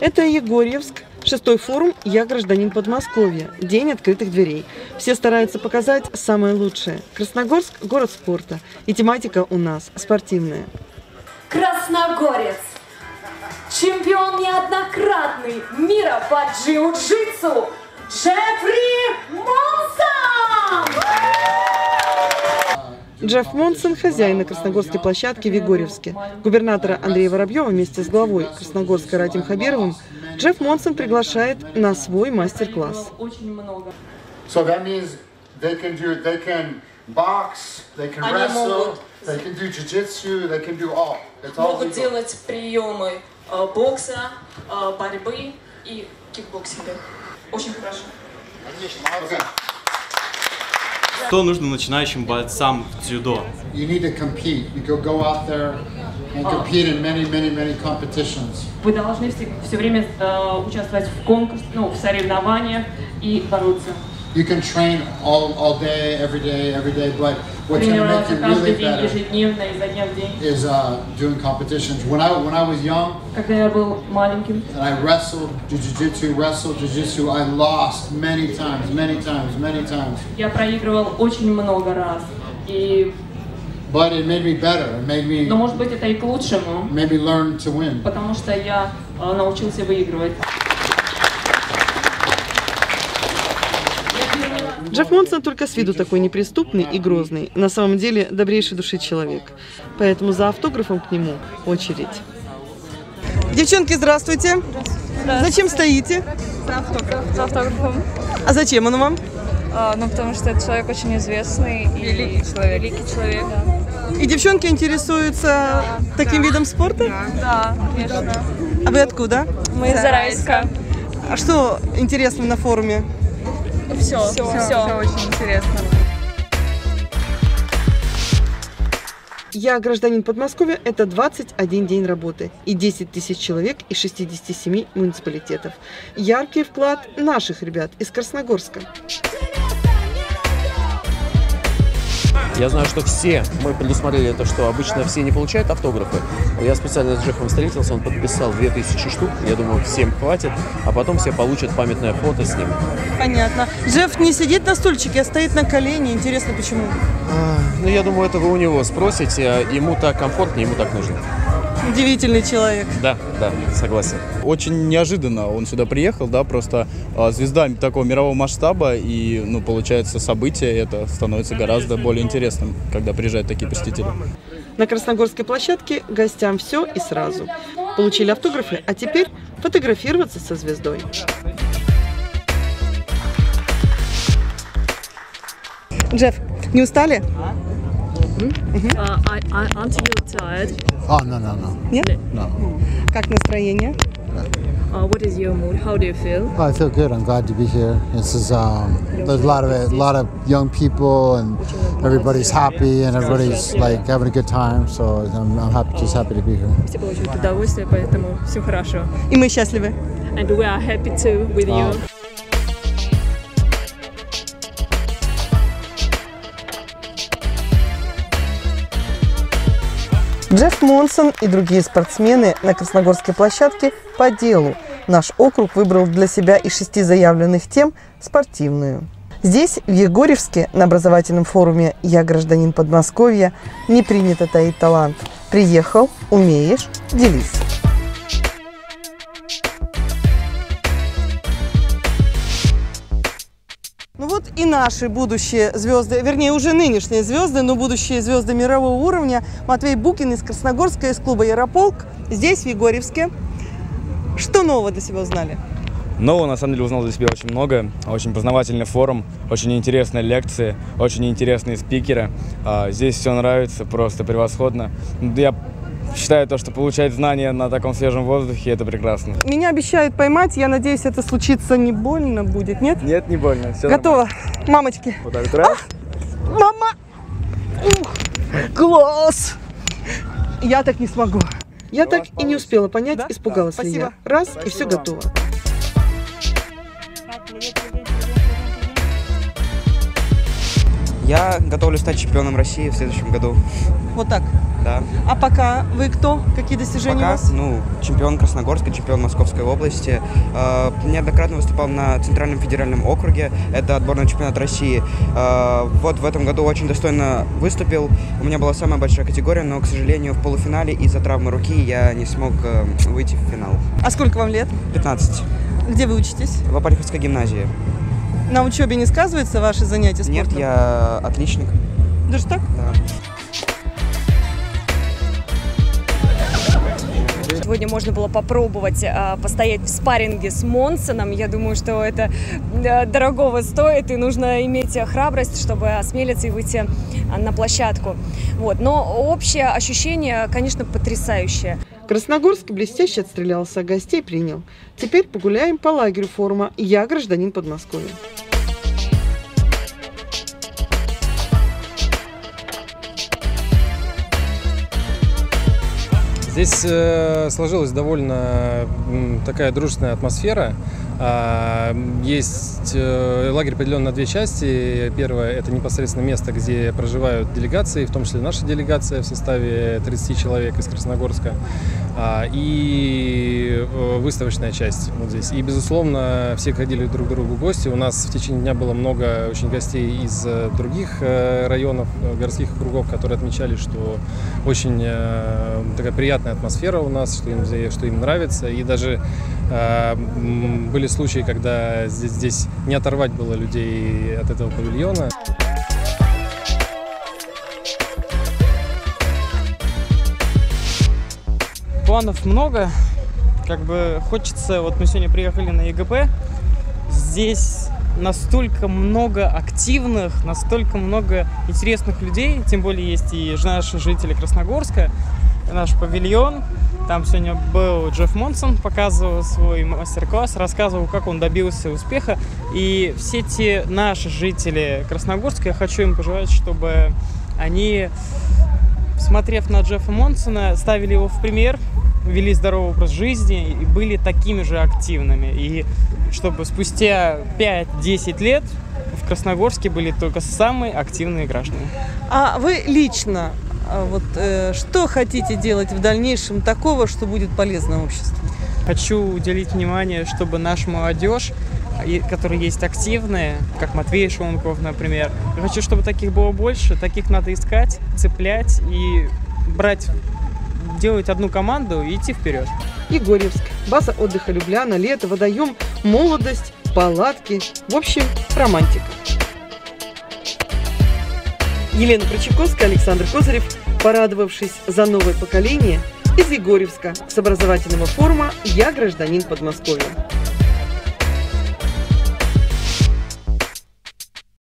Это Егорьевск, шестой форум «Я гражданин Подмосковья», день открытых дверей. Все стараются показать самое лучшее. Красногорск – город спорта, и тематика у нас спортивная. Красногорец. Чемпион неоднократный мира по джиу-джитсу Джеффри Монсон! Джефф Монсон – хозяин красногорской площадки в Егорьевске. Губернатора Андрея Воробьева вместе с главой Красногорска Радием Хабировым Джефф Монсон приглашает на свой мастер-класс. So that means they can do, they can box, they can Они wrestle, могут- they can do jujitsu, they can do all. It's all Могут legal. делать приемы э, бокса, э, борьбы и кикбоксинга. Очень хорошо. Okay. Что нужно начинающим бойцам в дзюдо? Many, many, many. Вы должны все, время э, участвовать в конкурсе, ну, в соревнованиях и бороться. You can train all, all day, every day, every day, but what's going to make Тренироваться you каждый really день, better ежедневно, изо дня в день. is uh, doing competitions. When I when I was young Когда я был маленьким, and I wrestled jiu-jitsu, wrestled jiu-jitsu, I lost many times, many times, many times. я проигрывал очень много раз. И, But it made me better. It made me но может быть это и к лучшему, made me learn to win. потому что я э, научился выигрывать. Джефф Монсон только с виду такой неприступный и грозный. На самом деле добрейшей души человек. Поэтому за автографом к нему очередь. Девчонки, здравствуйте. Зачем стоите? За автографом. А зачем он вам? А, ну, потому что это человек очень известный и великий человек. Великий человек, И девчонки интересуются таким видом спорта? да. Да, конечно. А вы откуда? Мы из Зарайска. А что интересно на форуме? Все, все, очень интересно. Я гражданин Подмосковья – это 21 день работы и 10 тысяч человек из 67 муниципалитетов. Яркий вклад наших ребят из Красногорска. Я знаю, что все, мы предусмотрели это, что обычно все не получают автографы. Я специально с Джеффом встретился, он подписал 2000 штук, я думаю, всем хватит, а потом все получат памятное фото с ним. Понятно. Джефф не сидит на стульчике, а стоит на колене. Интересно, почему? Ну, я думаю, это вы у него спросите, ему так комфортно, ему так нужно. Удивительный человек. Да, да, согласен. Очень неожиданно он сюда приехал, да, просто а, звезда такого мирового масштаба, и, ну, получается, событие это становится гораздо более интересным, когда приезжают такие посетители. На Красногорской площадке гостям все и сразу. Получили автографы, а теперь фотографироваться со звездой. Джефф, не устали? Uh, I, I, aren't you tired? Oh no no no Нет? no. Как настроение? Uh, what is your mood? How do you feel? Well, I feel good. I'm glad to be here. This is um, there's a lot of a lot of young people and everybody's happy and everybody's like having a good time. So I'm, I'm happy, just happy to be here. Все получают удовольствие, поэтому все хорошо. И мы счастливы. And we are happy too with you. Джефф Монсон и другие спортсмены на Красногорской площадке по делу. Наш округ выбрал для себя из шести заявленных тем спортивную. Здесь, в Егорьевске, на образовательном форуме «Я гражданин Подмосковья» не принято таить талант. Приехал, умеешь, делись. Ну вот и наши будущие звезды, вернее уже нынешние звезды, но будущие звезды мирового уровня. Матвей Букин из Красногорска, из клуба Ярополк, здесь, в Егорьевске. Что нового для себя узнали? Нового, на самом деле, узнал для себя очень много. Очень познавательный форум, очень интересные лекции, очень интересные спикеры. А, Здесь все нравится, просто превосходно. Я считаю то, что получать знания на таком свежем воздухе, это прекрасно. Меня обещают поймать, я надеюсь, это случится не больно будет, нет? Нет, не больно. Все Готово. Мамочки. Вот так вот раз. Мама! Ух, класс! Я так не смогу. Я так и не успела понять, Да? испугалась ли я. Спасибо. Раз, и все готово. Я готовлюсь стать чемпионом России в следующем году. Вот так. Да. А пока вы кто? Какие достижения Пока, у вас? ну, чемпион Красногорска, чемпион Московской области. Э, неоднократно выступал на Центральном федеральном округе. Это отборный чемпионат России. Э, вот в этом году очень достойно выступил. У меня была самая большая категория, но, к сожалению, в полуфинале из-за травмы руки я не смог э, выйти в финал. А сколько вам лет? 15. Где вы учитесь? В Апариховской гимназии. На учебе не сказывается ваши занятия спортом? Нет, я отличник. Даже так? Да. Сегодня можно было попробовать а, постоять в спарринге с Монсоном. Я думаю, что это а, дорогого стоит, и нужно иметь храбрость, чтобы осмелиться и выйти а, на площадку. Вот. Но общее ощущение, конечно, потрясающее. Красногорск блестяще отстрелялся, гостей принял. Теперь погуляем по лагерю форума «Я гражданин Подмосковья». Здесь э, сложилась довольно такая дружественная атмосфера. А, Есть э, лагерь поделен на две части. Первое – это непосредственно место, где проживают делегации, в том числе наша делегация в составе 30 человек из Красногорска. А, И э, выставочная часть вот здесь. И, безусловно, все ходили друг к другу в гости. У нас в течение дня было много очень гостей из э, других районов, городских округов, которые отмечали, что очень такая приятная атмосфера у нас, что им, что им нравится. И даже были случаи, когда здесь, здесь не оторвать было людей от этого павильона. Планов много. Как бы хочется, вот мы сегодня приехали на ЕГП, здесь настолько много активных, настолько много интересных людей, тем более есть и наши жители Красногорска, наш павильон. Там сегодня был Джефф Монсон, показывал свой мастер-класс, рассказывал, как он добился успеха. И все те наши жители Красногорска, я хочу им пожелать, чтобы они смотрев на Джеффа Монсона, ставили его в пример, вели здоровый образ жизни и были такими же активными. И чтобы спустя 5-10 лет в Красногорске были только самые активные граждане. А вы лично вот э, что хотите делать в дальнейшем такого, что будет полезно обществу? Хочу уделить внимание, чтобы наша молодежь, которые есть активные, как Матвей Шелунков, например, хочу, чтобы таких было больше, таких надо искать, цеплять и брать, делать одну команду и идти вперед. Егорьевск, база отдыха Любляна, лето, водоем, молодость, палатки. В общем, романтика. Елена Прочаковская, Александр Козырев, порадовавшись за новое поколение, из Егорьевска с образовательного форума «Я гражданин Подмосковья».